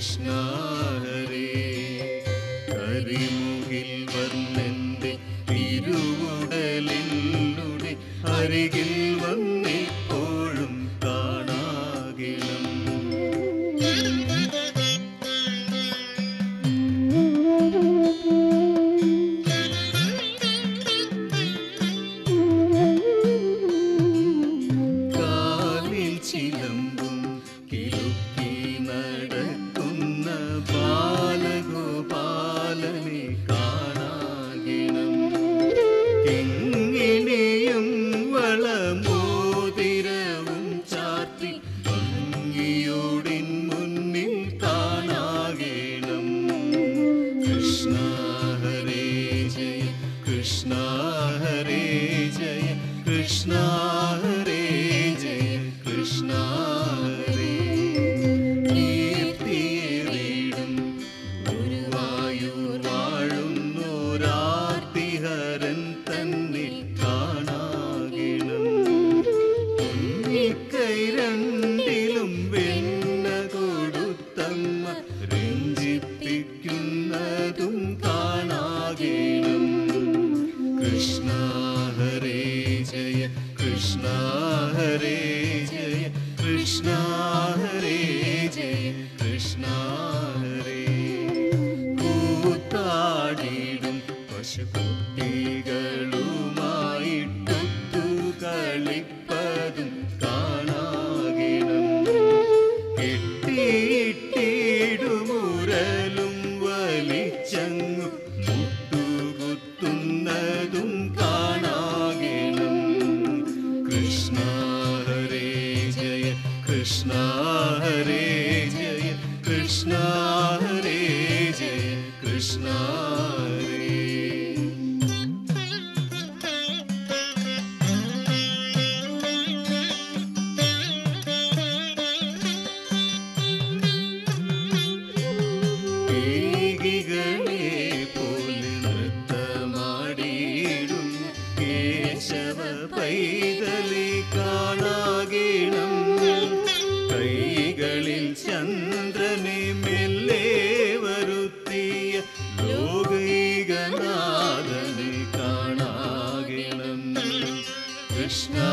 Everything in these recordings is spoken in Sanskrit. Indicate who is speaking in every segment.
Speaker 1: कृष्ण Krishna.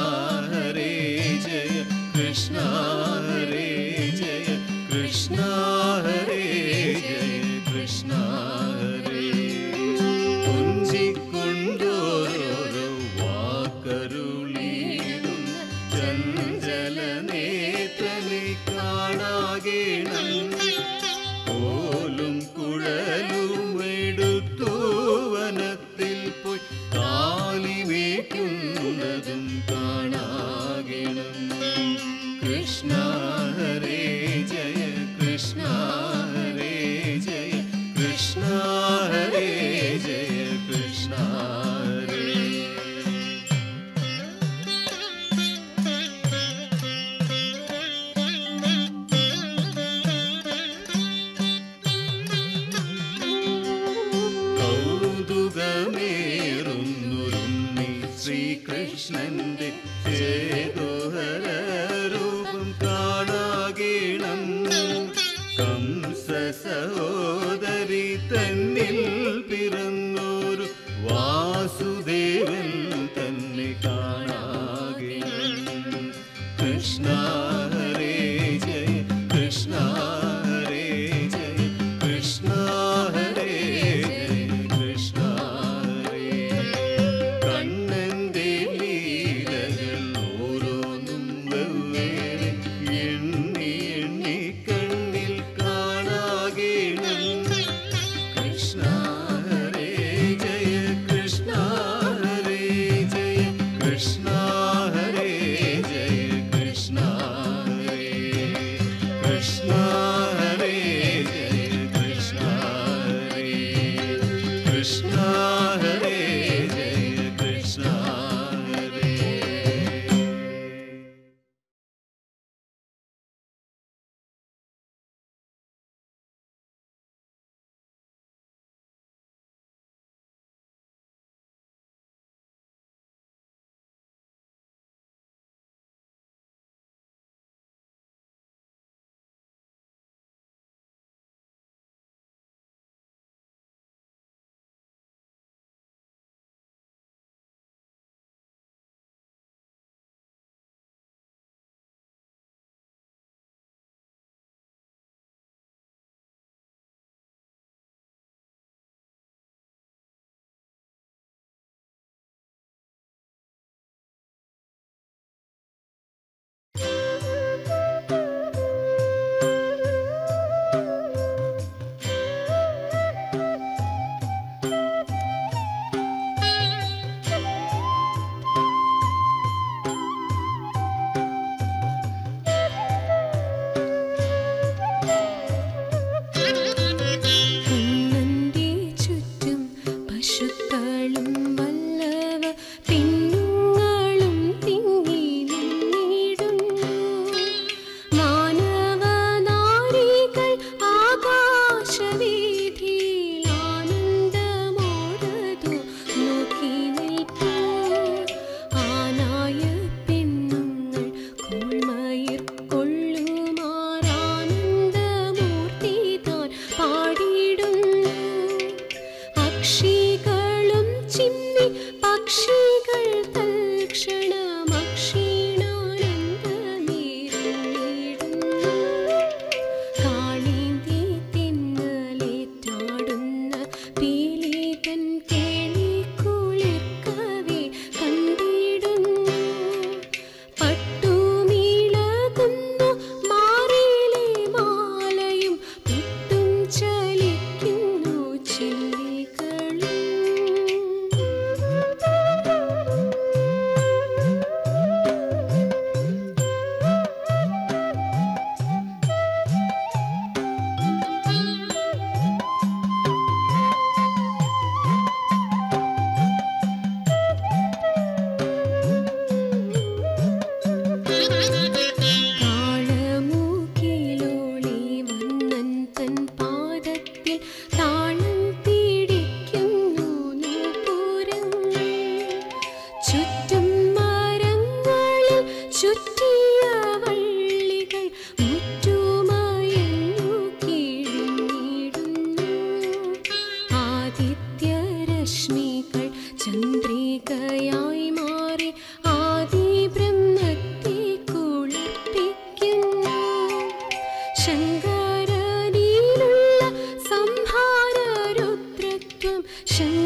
Speaker 2: 진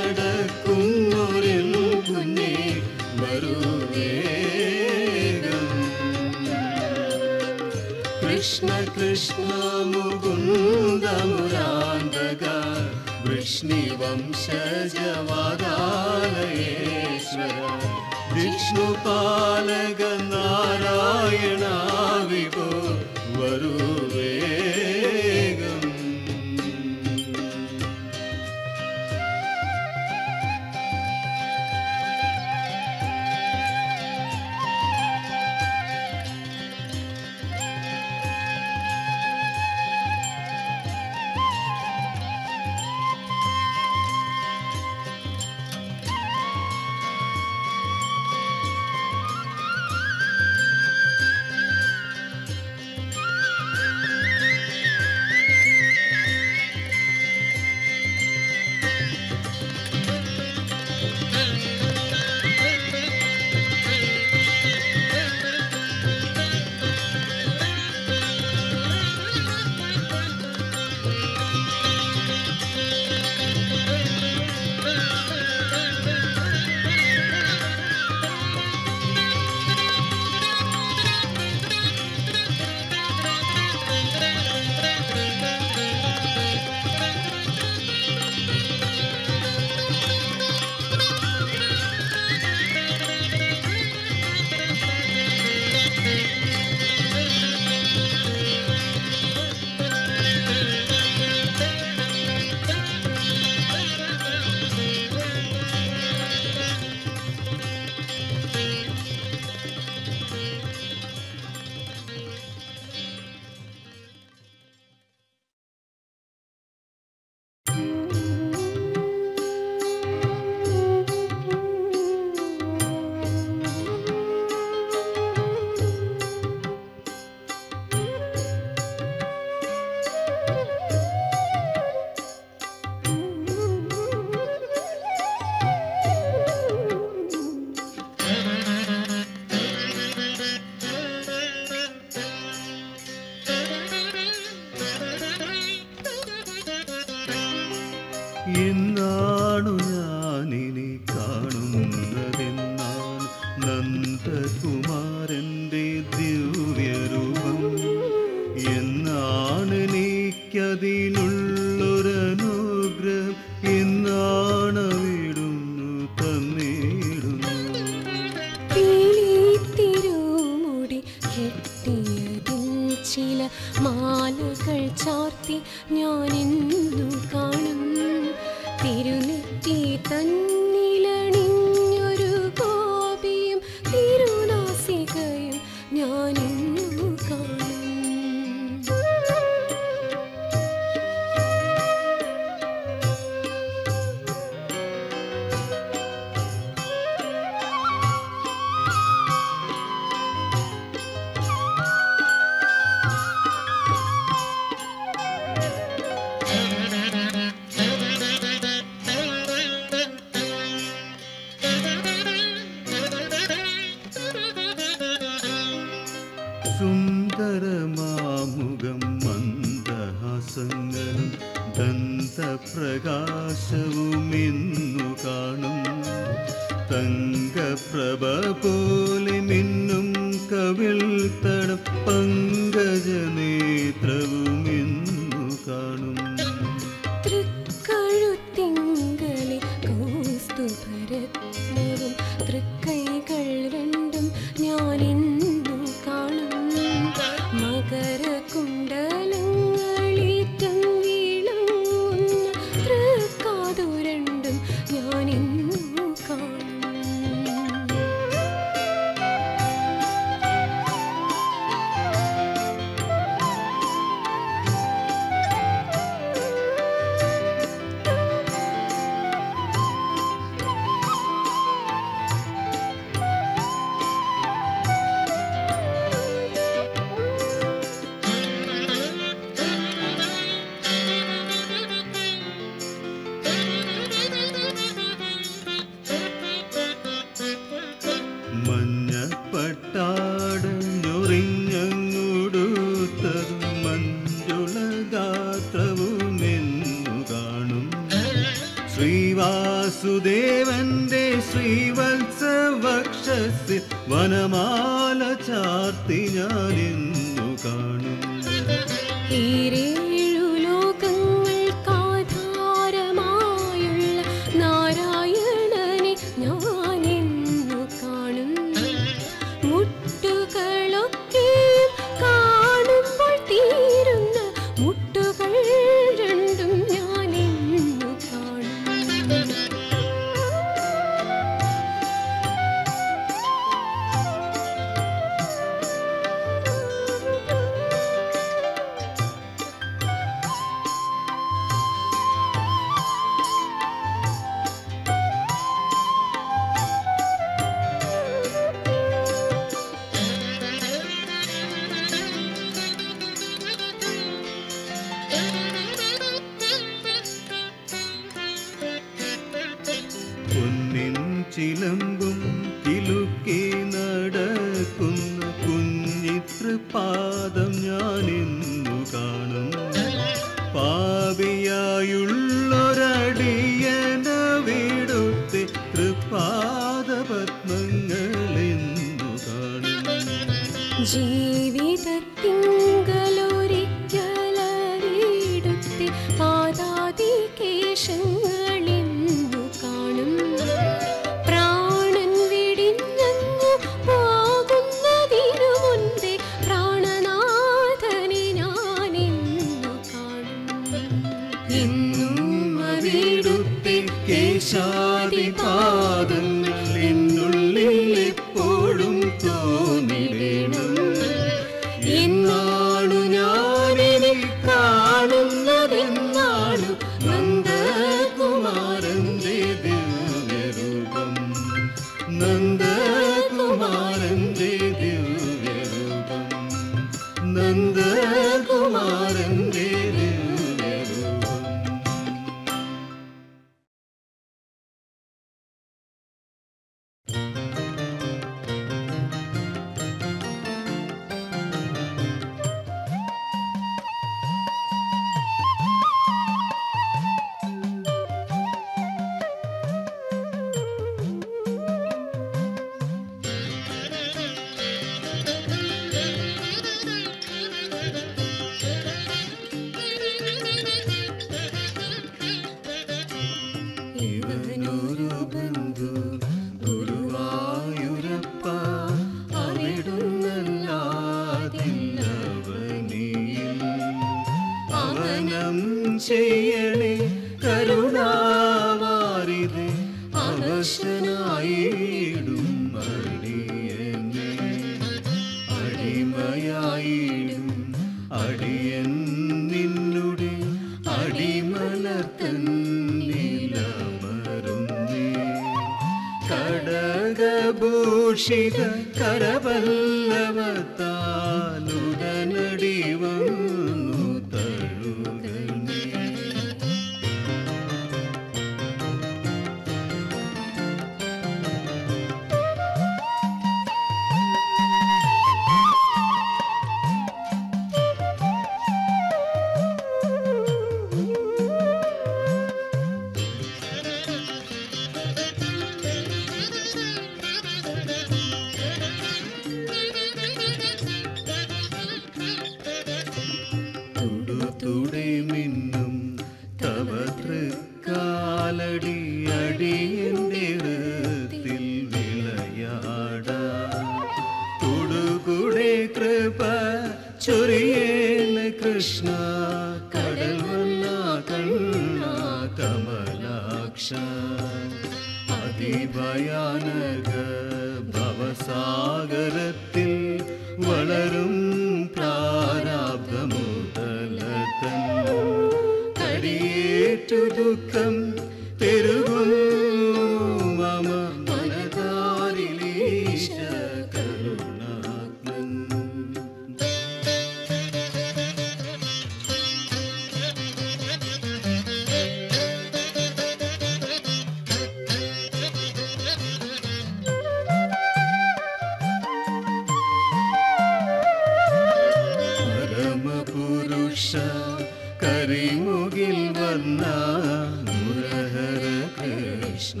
Speaker 1: कृष्ण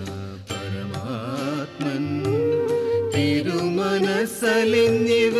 Speaker 1: परमात्मन्। तिरुमनसलिव